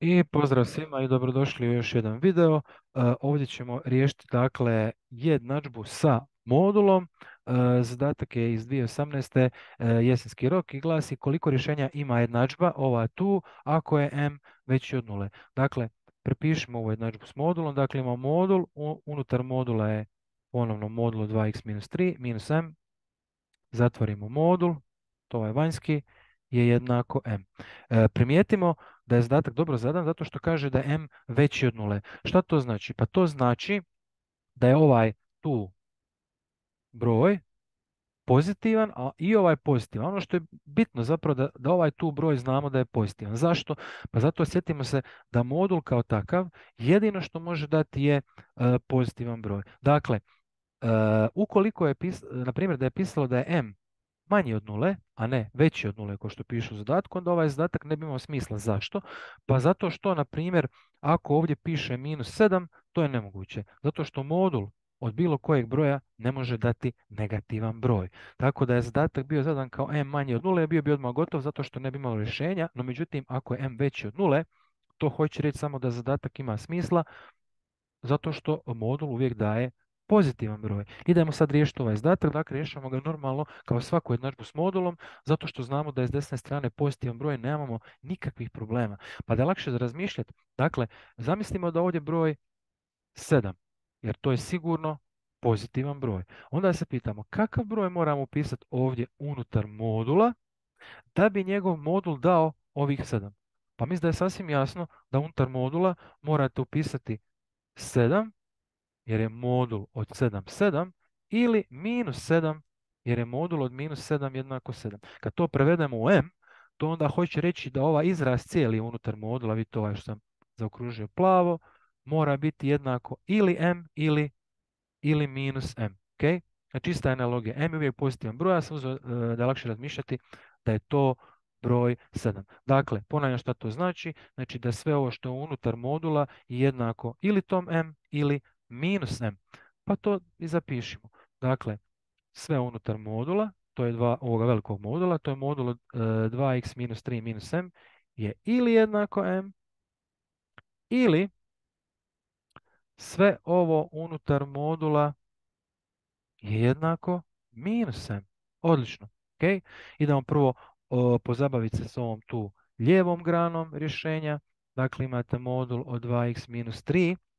I pozdrav svima i dobrodošli u još jedan video. E, ovdje ćemo riješiti dakle jednadžbu sa modulom. E, zadatak je iz 2018. E, jesenski rok i glasi koliko rješenja ima jednadžba, ova tu, ako je m veći od nule. Dakle, prepišemo ovu jednadžbu s modulom. Dakle, imamo modul, unutar modula je ponovno modul 2x minus 3 minus m. Zatvorimo modul, to je vanjski, je jednako m. primijetimo da je zadatak dobro zadan zato što kaže da je m veći od nule. Šta to znači? Pa to znači da je ovaj tu broj pozitivan, a i ovaj pozitivan. Ono što je bitno zapravo da, da ovaj tu broj znamo da je pozitivan. Zašto? Pa zato sjetimo se da modul kao takav jedino što može dati je e, pozitivan broj. Dakle, uh, ukoliko je, na primjer, da je pisalo da je m manji od nule, a ne veći od nule kao što piše u zadatku, onda ovaj zadatak ne bi imao smisla. Zašto? Pa zato što, na primjer, ako ovdje piše minus 7, to je nemoguće. Zato što modul od bilo kojeg broja ne može dati negativan broj. Tako da je zadatak bio zadan kao m manji od nule, bio bi odmah gotov zato što ne bi imalo rješenja, no međutim ako je m veći od nule, to hoće reći samo da zadatak ima smisla, zato što modul uvijek daje pozitivan broj. Idemo sad riješiti ovaj zadatak, dakle rješavamo ga normalno kao svaku jednadžbu s modulom, zato što znamo da je s desne strane pozitivan broj, nemamo nikakvih problema. Pa da je lakše razmišljati, dakle, zamislimo da ovdje broj 7, jer to je sigurno pozitivan broj. Onda se pitamo kakav broj moramo upisati ovdje unutar modula da bi njegov modul dao ovih 7. Pa mislim da je sasvim jasno da unutar modula morate upisati 7 jer je modul od 7 7 ili minus 7 jer je modul od minus 7 jednako 7. Kad to prevedemo u m, to onda hoće reći da ovaj izraz cijeli unutar modula, vidite ovaj što sam zaokružio plavo, mora biti jednako ili m ili, ili minus m. Okay? Znači čista analogija. m je uvijek pozitivan broj, ja sam uzeo e, da je lakše razmišljati da je to broj 7. Dakle, ponavljam šta to znači. Znači da sve ovo što je unutar modula je jednako ili tom m ili minus m. Pa to i zapišimo. Dakle, sve unutar modula, to je dva, ovoga velikog modula, to je modul od 2x e, minus 3 minus m, je ili jednako m, ili sve ovo unutar modula je jednako minus m. Odlično. Okay? Idemo prvo pozabaviti se s ovom tu lijevom granom rješenja. Dakle, imate modul od 2x minus 3 E,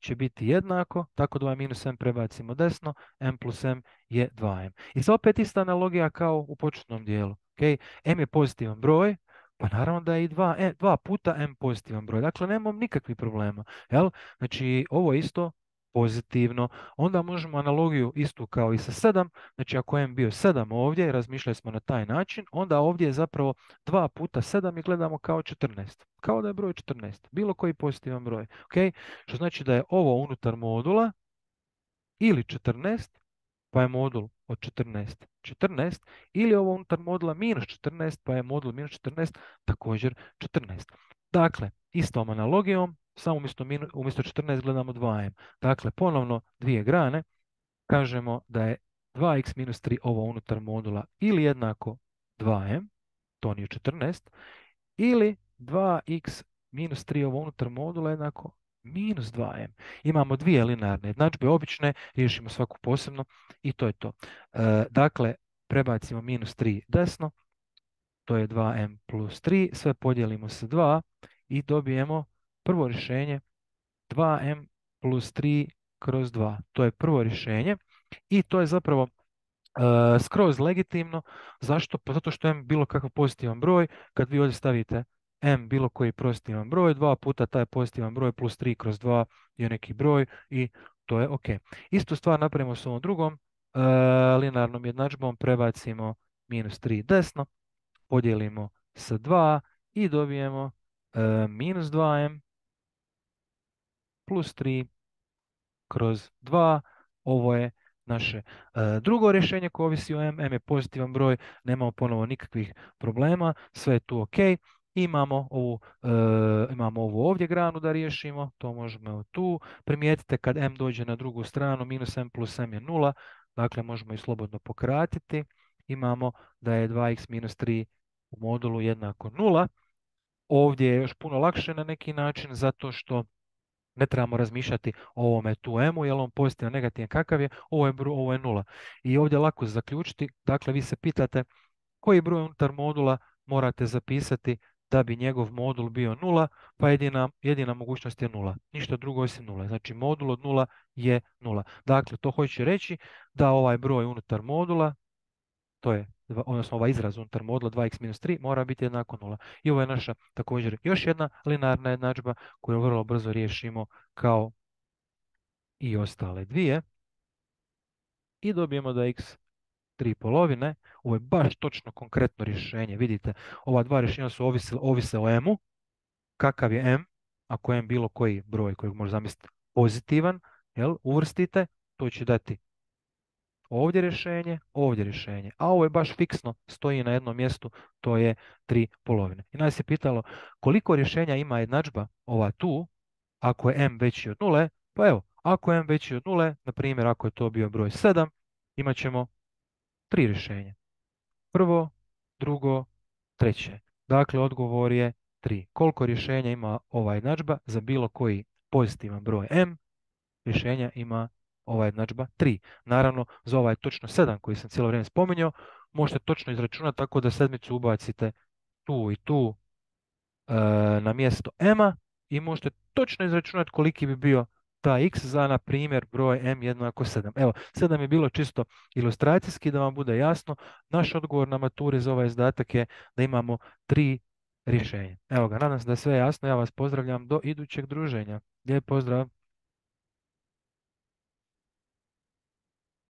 će biti jednako, tako 2 minus m prebacimo desno, m plus m je 2m. I sad opet ista analogija kao u početnom dijelu. Okay? m je pozitivan broj, pa naravno da je i 2, e, dva puta m pozitivan broj. Dakle, nemam nikakvih problema. Jel? Znači, ovo je isto pozitivno. Onda možemo analogiju istu kao i sa 7. Znači ako m bio 7 ovdje, razmišljali smo na taj način, onda ovdje je zapravo 2 puta 7 i gledamo kao 14. Kao da je broj 14. Bilo koji pozitivan broj. Okay? Što znači da je ovo unutar modula ili 14, pa je modul od 14 14, ili ovo unutar modula minus 14, pa je modul minus 14 također 14. Dakle, istom analogijom samo umjesto, umjesto 14 gledamo 2m. Dakle, ponovno dvije grane, kažemo da je 2x minus 3 ovo unutar modula ili jednako 2m, to nije 14, ili 2x minus 3 ovo unutar modula jednako minus 2m. Imamo dvije linearne jednadžbe, obične, riješimo svaku posebno i to je to. E, dakle, prebacimo minus 3 desno, to je 2m plus 3, sve podijelimo sa 2 i dobijemo prvo rješenje 2m plus 3 kroz 2. To je prvo rješenje i to je zapravo uh, skroz legitimno. Zašto? Pa zato što m bilo kakav pozitivan broj, kad vi ovdje stavite m bilo koji pozitivan broj, dva puta taj pozitivan broj plus 3 kroz 2 je neki broj i to je ok. Istu stvar napravimo s ovom drugom uh, linarnom jednadžbom, prebacimo minus 3 desno, podijelimo sa 2 i dobijemo uh, minus 2m plus 3 kroz 2. Ovo je naše e, drugo rješenje koje ovisi o m. m je pozitivan broj, nemamo ponovo nikakvih problema, sve je tu ok. Imamo ovu, e, imamo ovu ovdje granu da riješimo, to možemo tu. Primijetite kad m dođe na drugu stranu, minus m plus m je nula, dakle možemo i slobodno pokratiti. Imamo da je 2x minus 3 u modulu jednako nula. Ovdje je još puno lakše na neki način zato što ne trebamo razmišljati o ovome tu m-u, jer on pozitivan, negativan, kakav je, ovo je, ovo je nula. I ovdje je lako zaključiti, dakle vi se pitate koji broj unutar modula morate zapisati da bi njegov modul bio nula, pa jedina, jedina mogućnost je nula. Ništa drugo osim nula. Znači modul od nula je nula. Dakle, to hoće reći da ovaj broj unutar modula, to je, odnosno ovaj izraz unutar modula 2x-3 mora biti jednako nula. I ovo je naša također još jedna linarna jednadžba koju vrlo brzo riješimo kao i ostale dvije. I dobijemo da x tri polovine. Ovo je baš točno konkretno rješenje. Vidite, ova dva rješenja su ovise, ovise o m-u. Kakav je m? Ako je m bilo koji broj kojeg može zamisliti pozitivan, jel, uvrstite, to će dati ovdje rješenje, ovdje rješenje. A ovo je baš fiksno, stoji na jednom mjestu, to je tri polovine. I nas je pitalo koliko rješenja ima jednadžba, ova tu, ako je m veći od nule, pa evo, ako je m veći od nule, na primjer ako je to bio broj 7, imat ćemo tri rješenja. Prvo, drugo, treće. Dakle, odgovor je tri. Koliko rješenja ima ova jednadžba za bilo koji pozitivan broj m, rješenja ima ova jednadžba 3. Naravno, za ovaj točno 7 koji sam cijelo vrijeme spominjao, možete točno izračunati tako da sedmicu ubacite tu i tu e, na mjesto m i možete točno izračunati koliki bi bio ta x za, na primjer, broj m jednako 7. Evo, 7 je bilo čisto ilustracijski, da vam bude jasno. Naš odgovor na maturi za ovaj izdatak je da imamo tri rješenja. Evo ga, nadam se da je sve jasno. Ja vas pozdravljam do idućeg druženja. Lijep pozdrav!